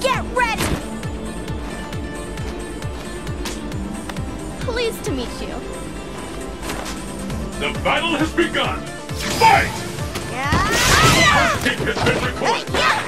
Get ready! Pleased to meet you. The battle has begun! Fight! Yeah. Our team has been recorded!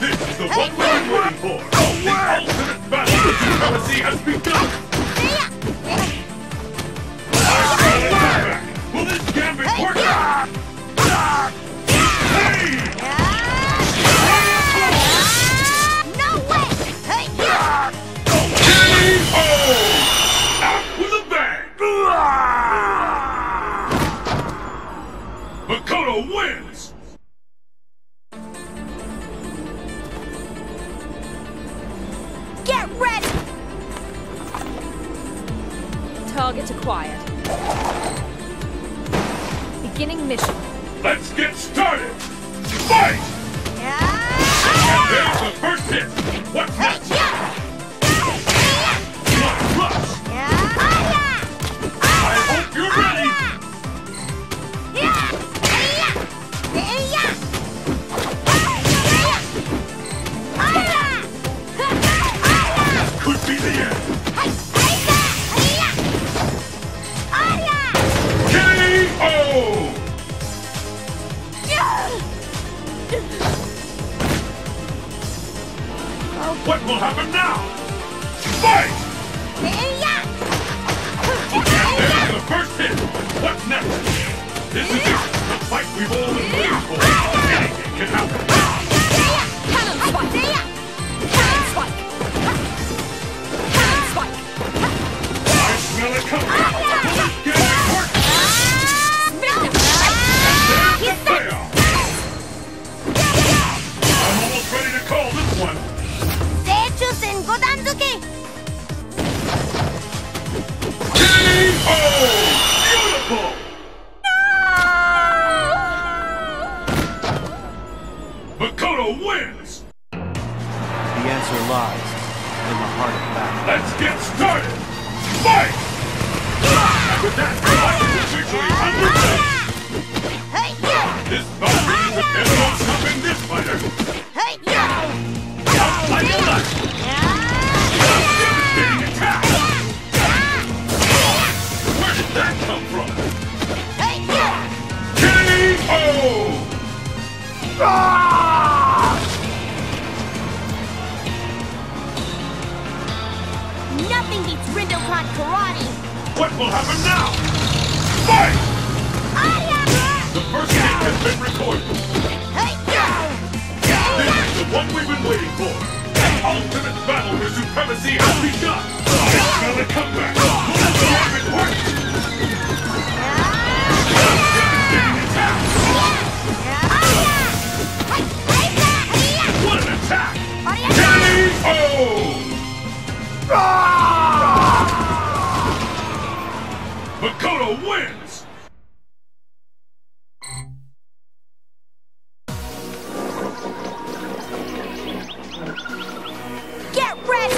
This is the one we're waiting for! The ultimate battle of supremacy has begun! What will happen now? Fight! The first hit has been recorded. This is the one we've been waiting for. The ultimate battle for supremacy has begun. It's gonna come back. Live it work. Devastating attack. What an attack! KO! Ah! Makoto wins! Get ready!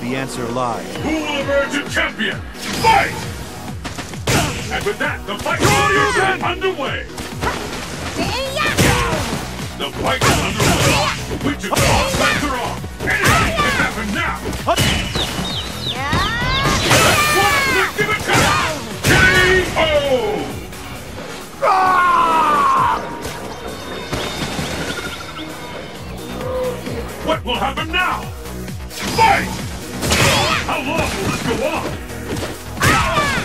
The answer lies. Who will emerge a champion? Fight! And with that, the fight is underway. The fight is underway. Which of the offsides are on? Anything can happen now. What attack! KO! What will happen now? Fight! How long will this go on? Ah!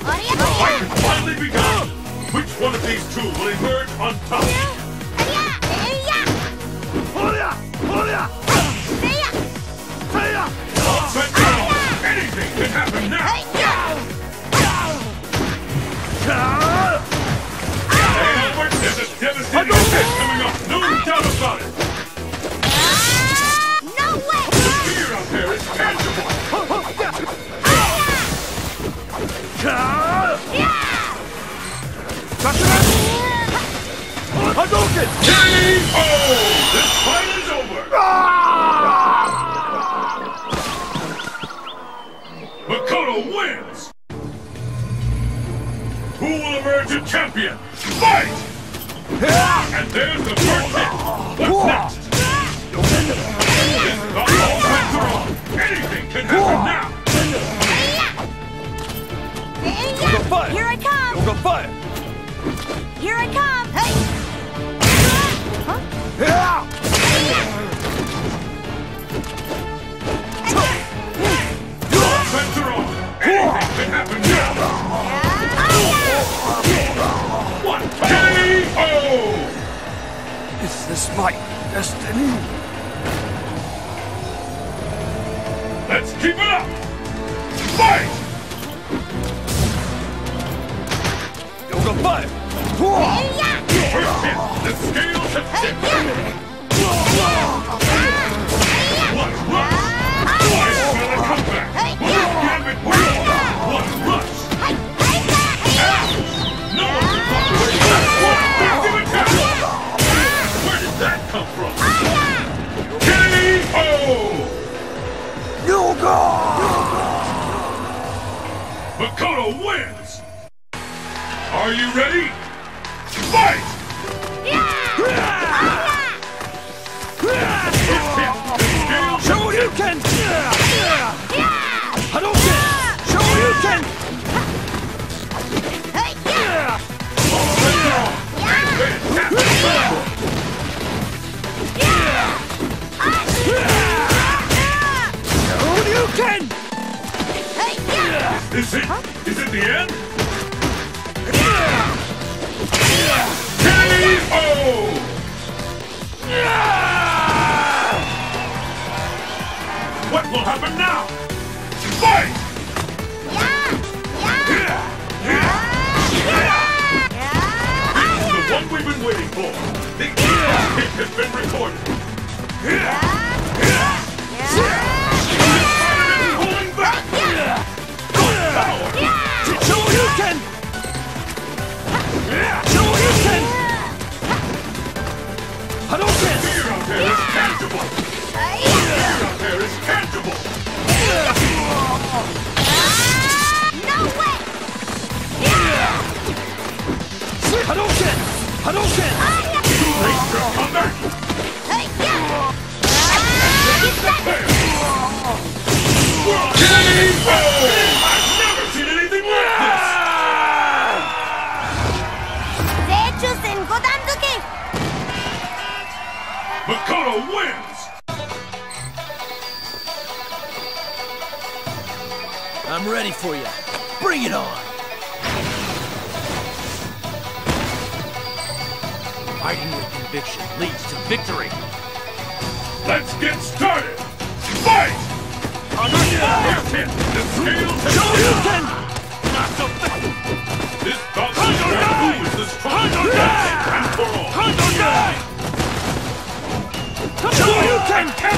The fight has finally begun! Which one of these two will emerge on top? Up! No doubt about it! No way! The fear tangible! KO! This fight is over! Makoto will emerge a champion? Fight! And there's the first hit! What's next? This not all bets are on! Anything can happen now! Here I come! fire! Here I come! Hey! All KO! Is this my destiny? Let's keep it up! Fight! Yoga hit, the scales have tipped! What rush! I smell a comeback! This gambit? What rush! No Makoto wins! Are you ready? Fight! First hit, the scales have Shoryuken! Hadouken! Shoryuken! Fantastic! Shoryuken!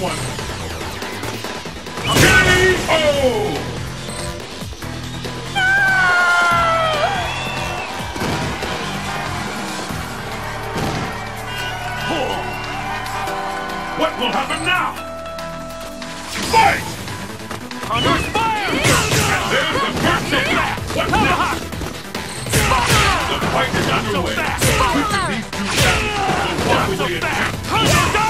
one. K.O. What will happen now? Fight! Counter fire! There's the first hit. What's next? The fight is underway. Which of these two champions will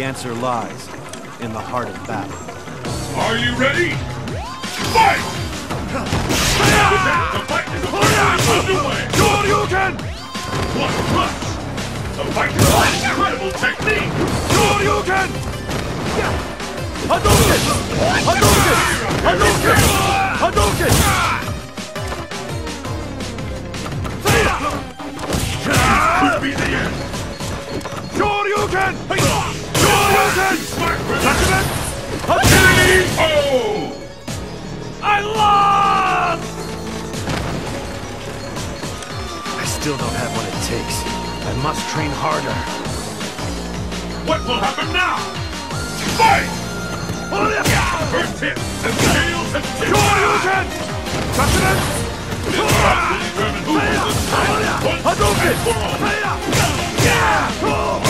The answer lies in the heart of battle. Are you ready? Fight! With that, the fight is officially underway. Shoryuken! One punch. The fighter has incredible technique. Shoryuken! Hadouken! Hadouken! Hadouken! Hadouken! Could be the end. Shoryuken! Shoryuken! Smart for Judgment! K.O. I lost! I still don't have what it takes. I must train harder. What will happen now? Fight! First hit, the scales have. Shoryuken! Judgment! This bout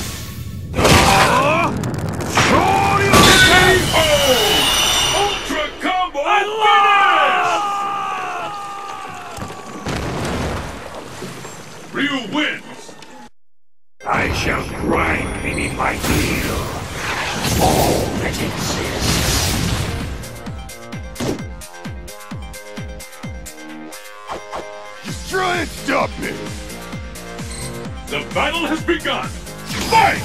Ryu wins! I shall grind beneath my heel all that exists. Just Try and stop me. The battle has begun! Fight!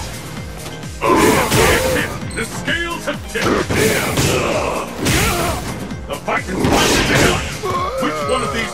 the scales have tipped! The fight is finally begun! Which one of these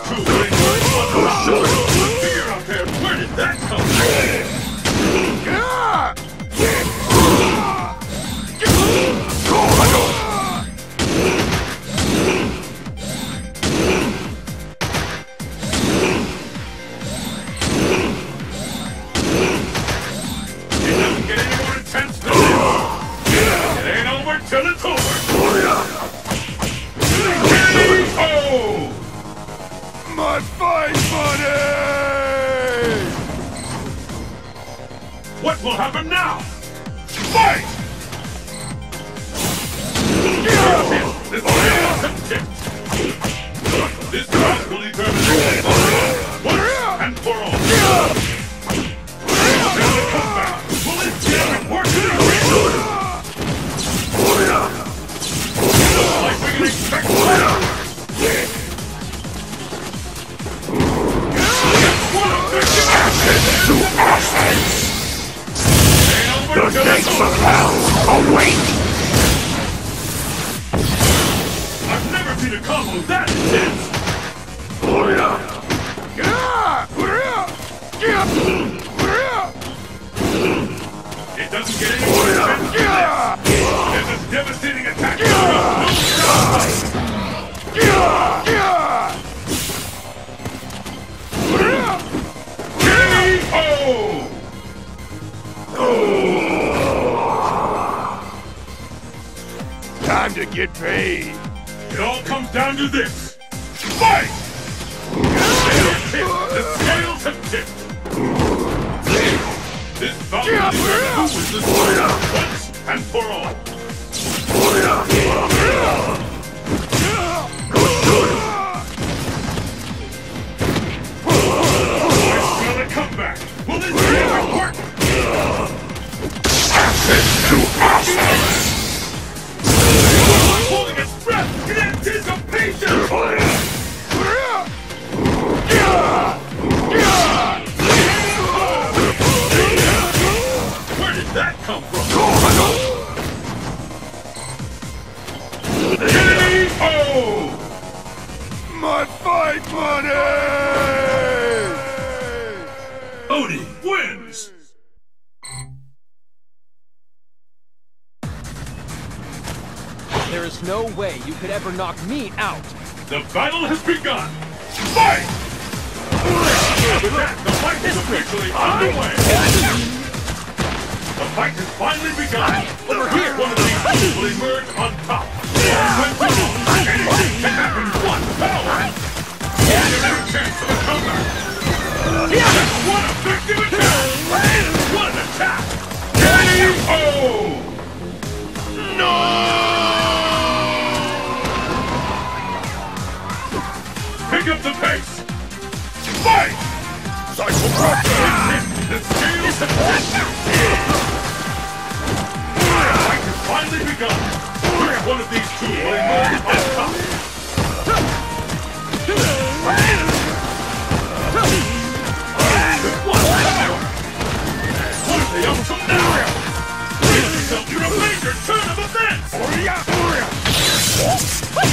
out. The vice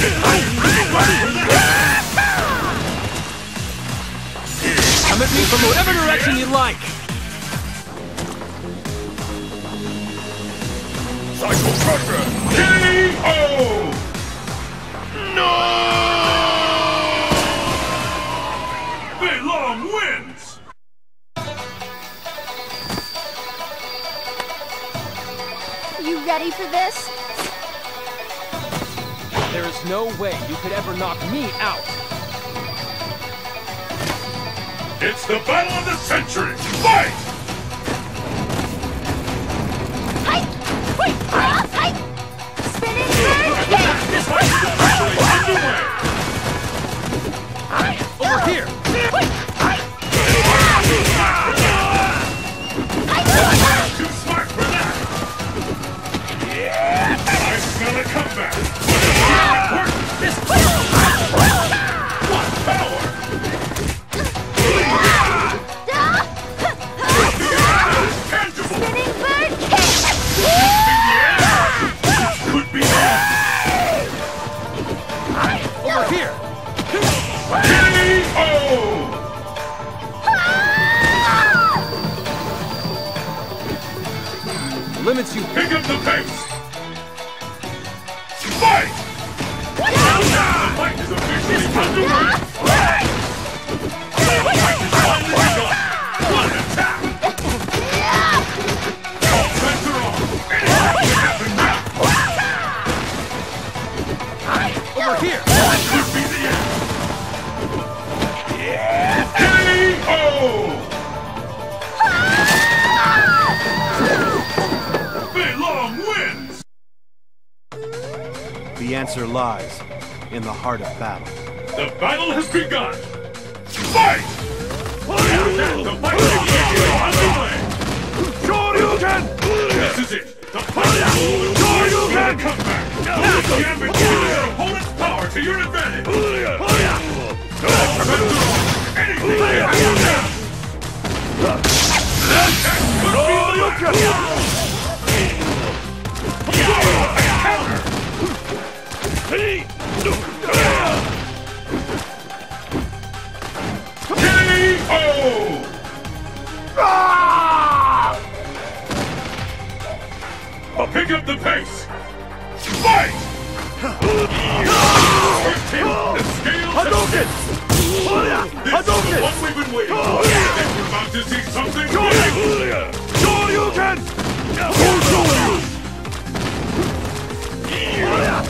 Come at me from whatever direction you like! Psycho Crusher! K.O. No! Big wins! You ready for this? There's no way you could ever knock me out! It's the battle of the century! Fight! Lies in the heart of battle. The battle has begun! Fight! This is it! The fight Shoryuken! comeback! The opponent's power to your advantage! Anything can I'll pick up the pace! Fight! The scales Hadouken! This is the we've been waiting for! We're about to see something big! Smell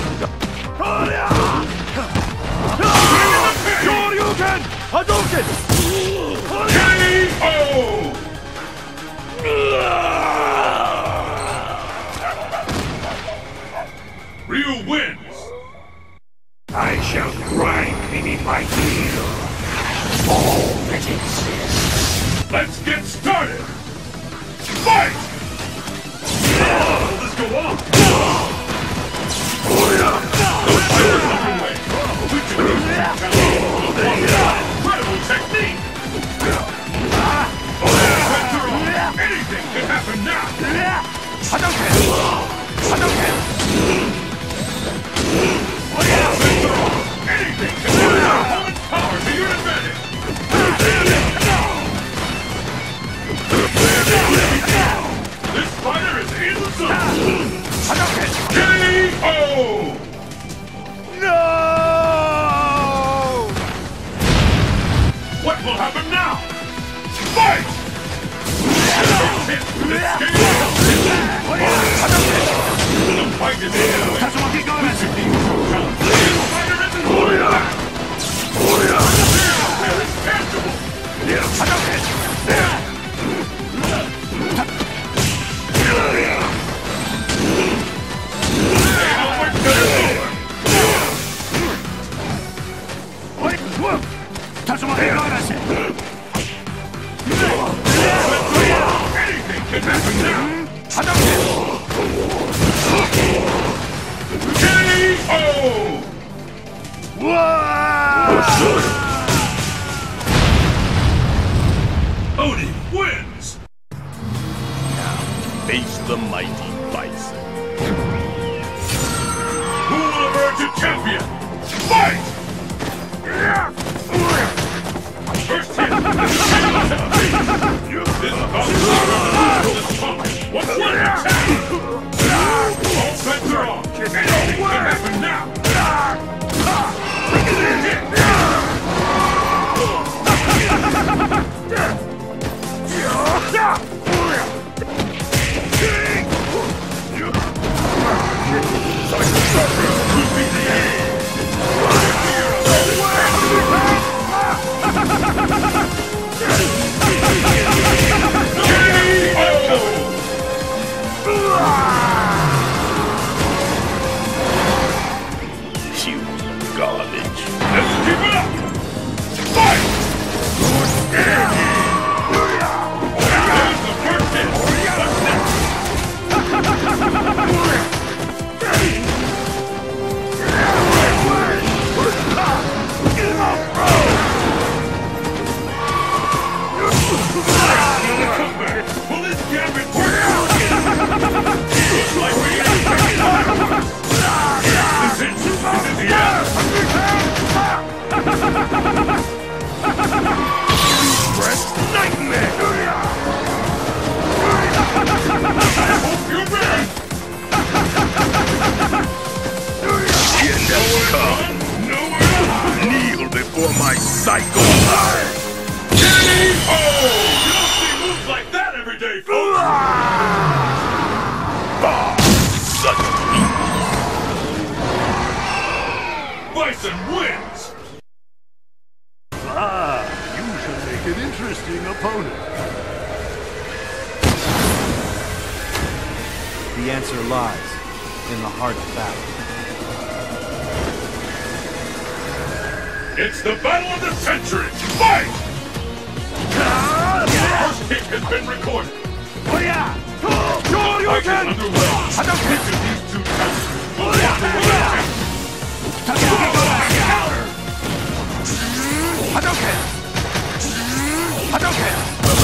Hadouken! K.O. Ryu wins! I shall grind beneath my heel. All that exists. Let's get started! Fight! Let's go on! The fight is underway! We can use this technique! Anything can happen now! Are on! Anything can happen now! Opponent's power to your advantage! This fighter is in the zone! K.O. Will happen now? Fight! The is tangible! Oni heart of battle. It's the battle of the century! Fight! The first kick has been recorded. Fight is underway. Which of these two champions will walk away champion?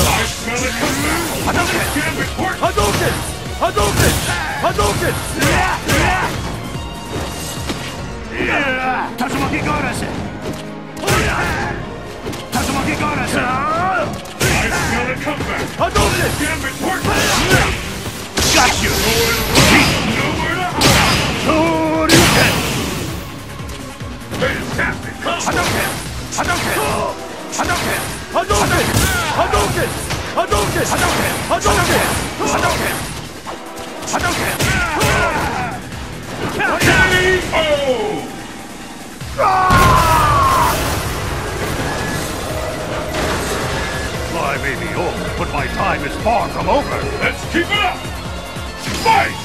I smell a comeback. Gambit works. Hadouken! Hadouken! Hadouken! I smell a comeback. Hadouken! Gambit works. Got you! Nowhere to hide. Fantastic combo. Hadouken! Hadouken! Hadouken! Hadouken! Hadouken! K.O. I may be old, but my time is far from over. Let's keep it up. Fight.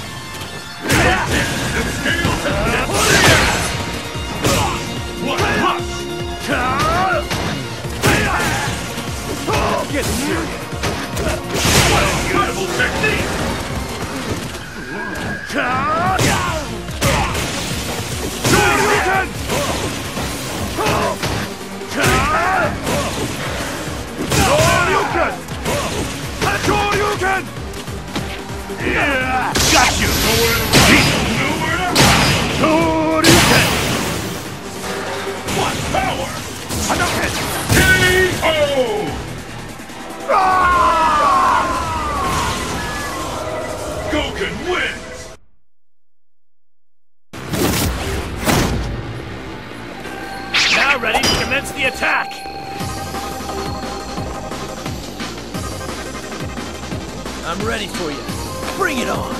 The scales have tipped. What rush? Get serious! What! Got you! Nowhere to hide. What power? K.O. Gouken wins. Now ready to commence the attack! I'm ready for you. Bring it on!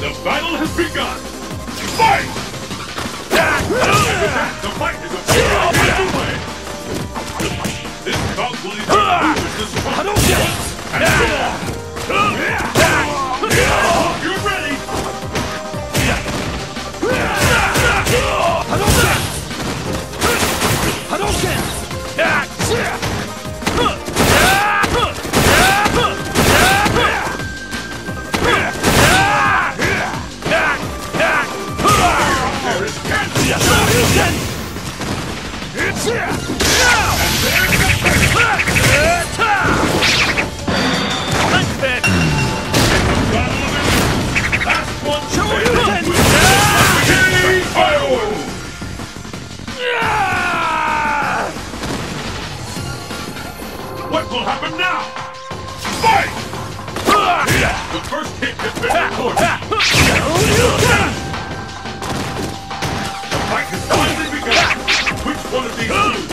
The battle has begun. Fight! The fight is underway. This bout will lose the strong and You're What will happen now? Fight! The first kick has been recorded. Fantastic.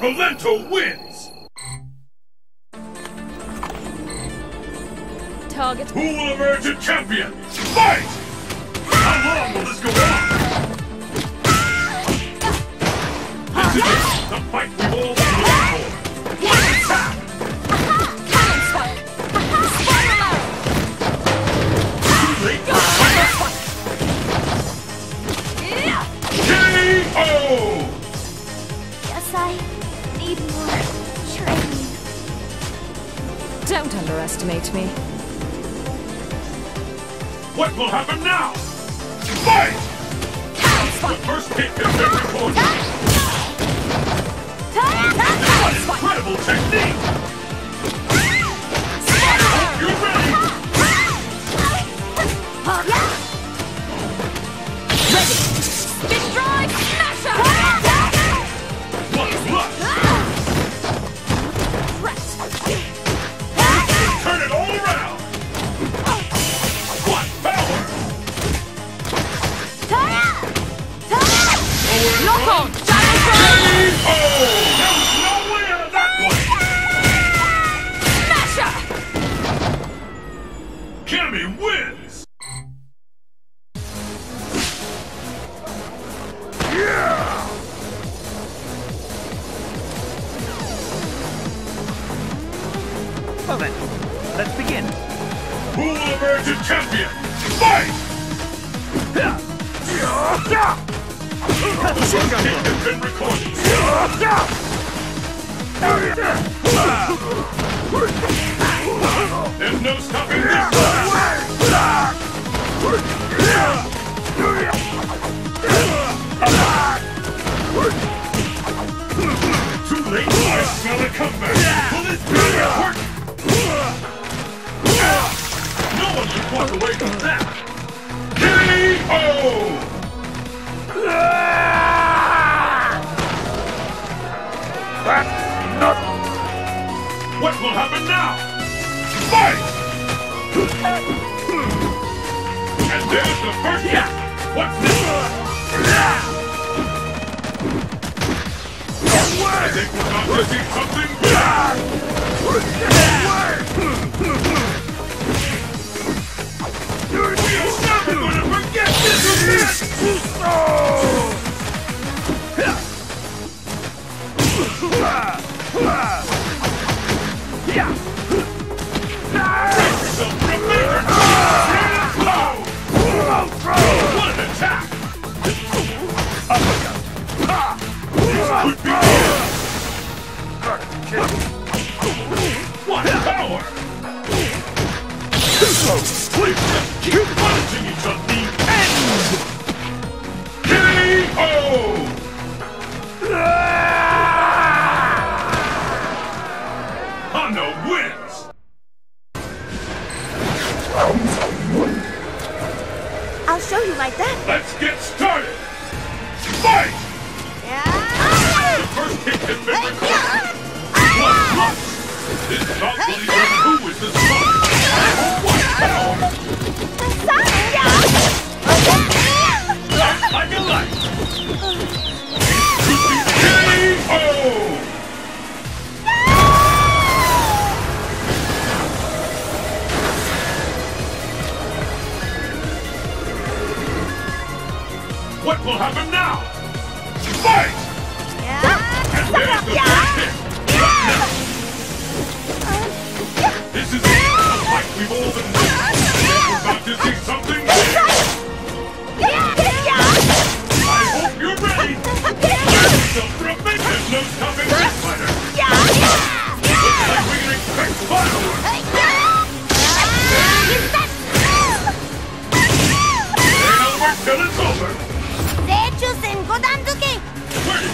Rolento wins! Target. Who will emerge a champion? Fight! How long will this go on? This is it! The fight we've all Don't underestimate me. What will happen now? Fight! fight. The first hit is very important. What incredible technique!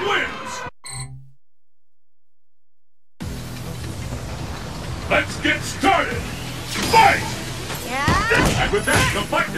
wins! Let's get started! Fight! Yeah. And with that, the fight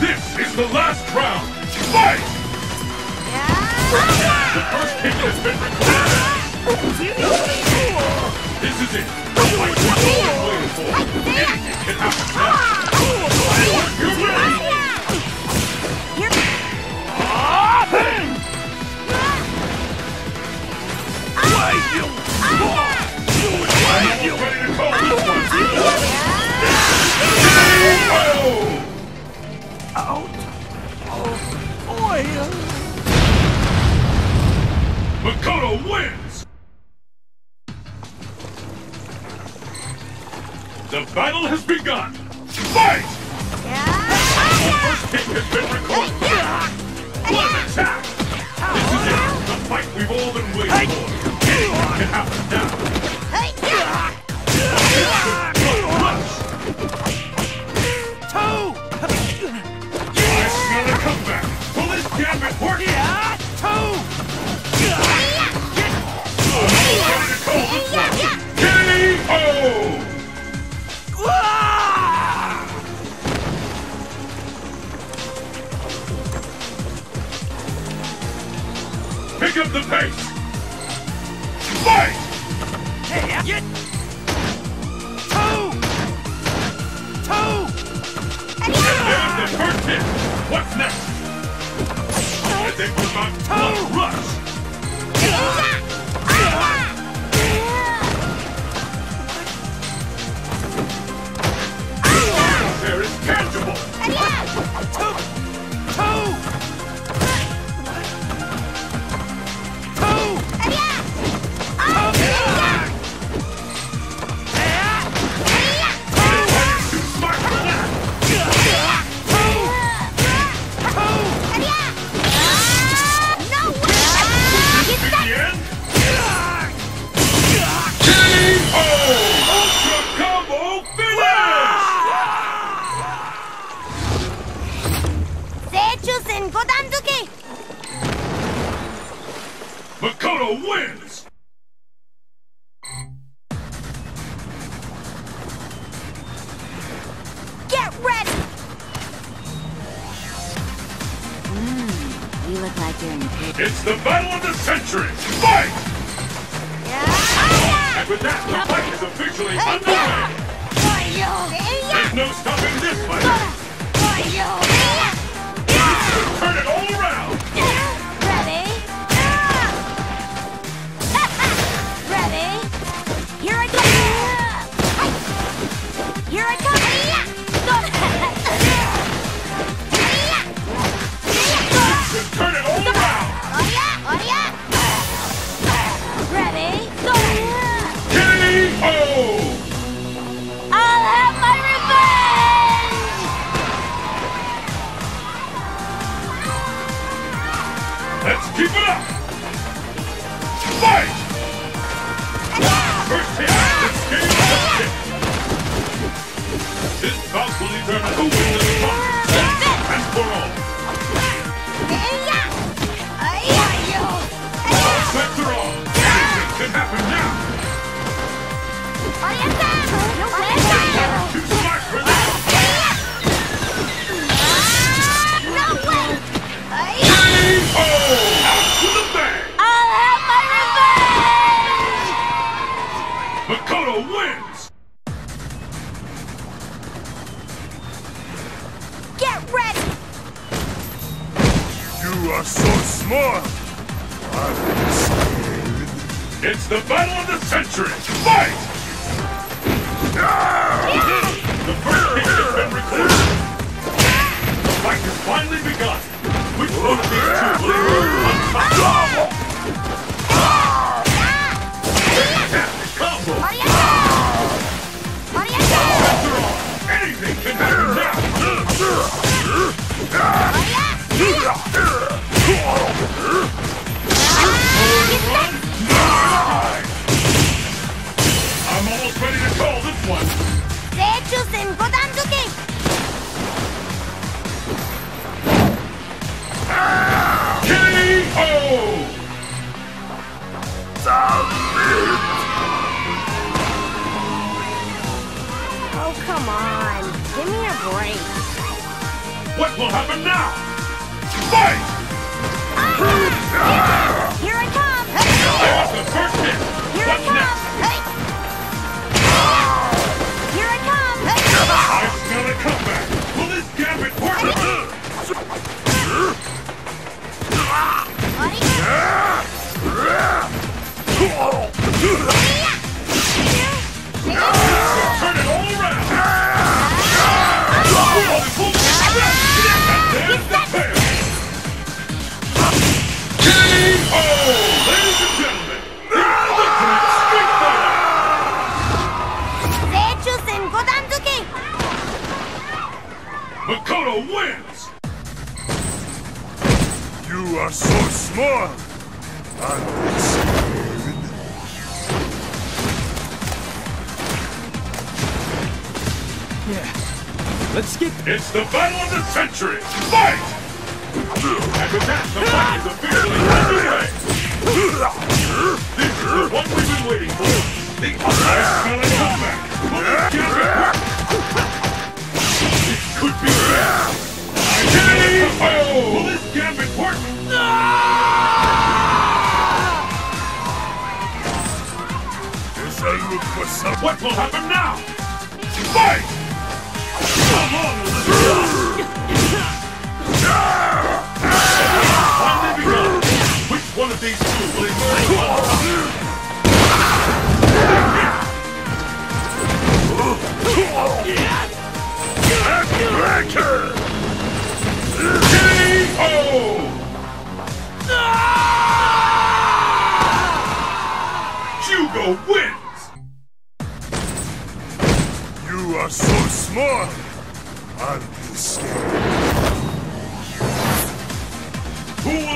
This is the last round! Fight! The first kick has been recorded! This is it! Fight! Waiting for! Anything can happen now! Out of oil! Makoto wins! The battle has begun! Fight! Yeah. First hit has been recorded! Blood attack! This is it! The fight we've all been waiting for! Hey! They will not rush! This box will determine who wins the battle of the century!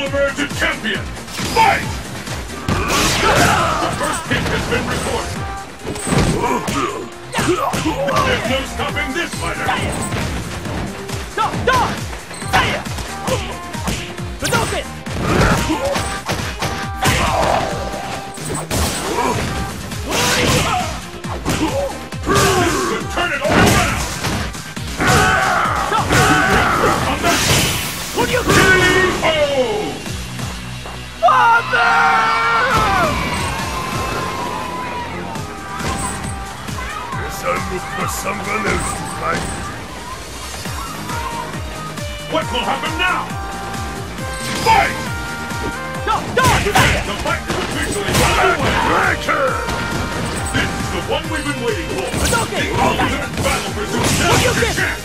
emerge a champion! Fight! The first hit has been recorded. There's no stopping this fighter! Stop! Stop! Hadouken! This could turn it all around! Stop! What do you do? Father! I'll look for someone else to fight. What will happen now? Fight! No, no! The fight is officially underway! This is the one we've been waiting for! Okay. The ultimate battle resumes! What you get?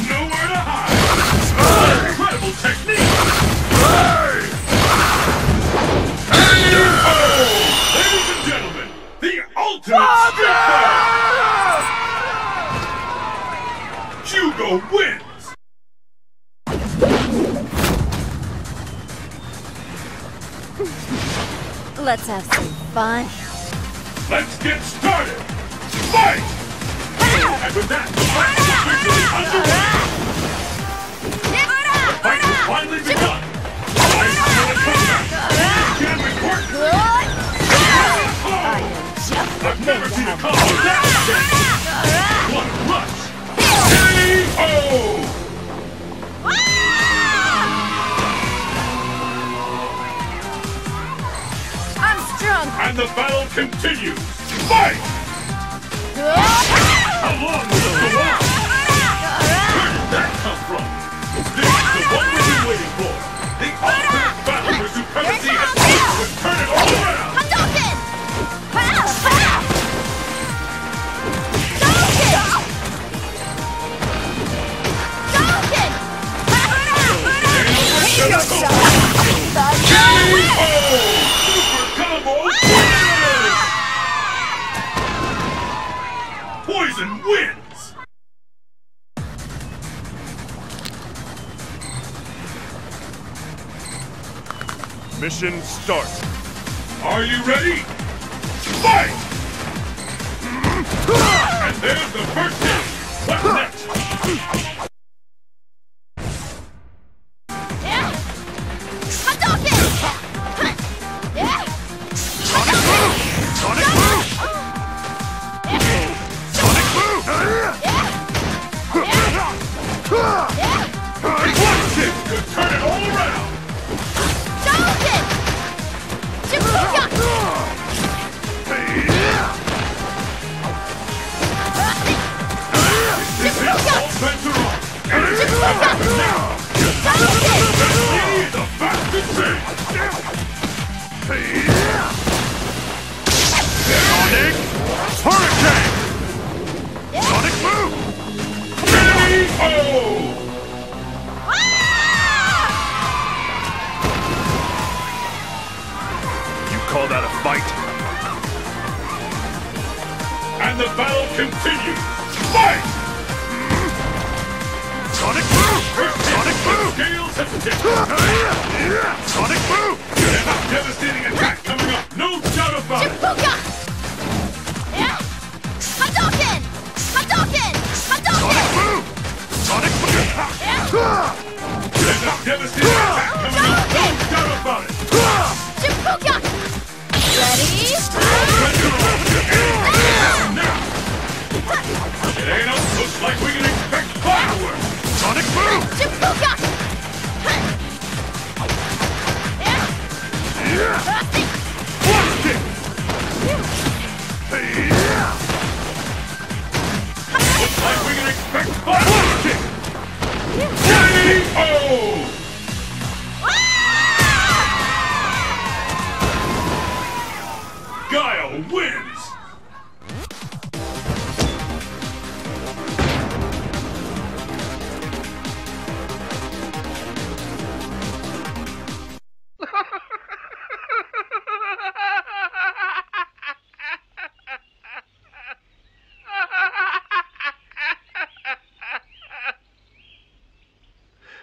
Hugo wins! Let's have some fun. Let's get started! Fight! And with that, the fight is officially underway! The fight has finally begun! Time for the comeback! Can report! I've never seen a combo that intense! What a rush! KO! I'm strong. And the battle continues! Fight! How long KO! Super Combo Winners! Poison wins! Mission start. Are you ready? Fight! And there's the first hit! What's next?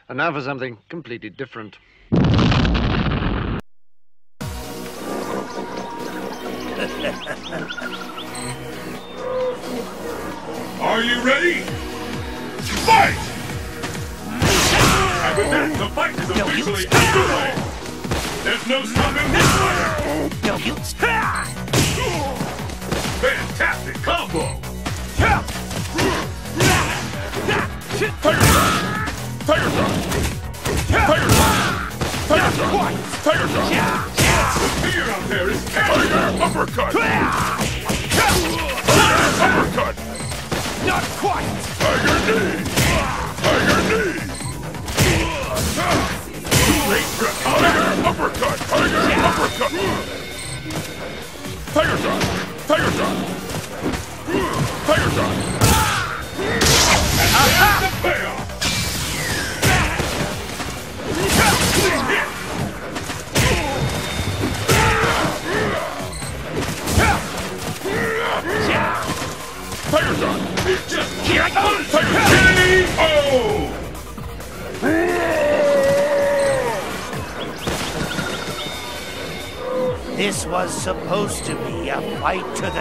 And now for something completely different. Uppercut! Fight to the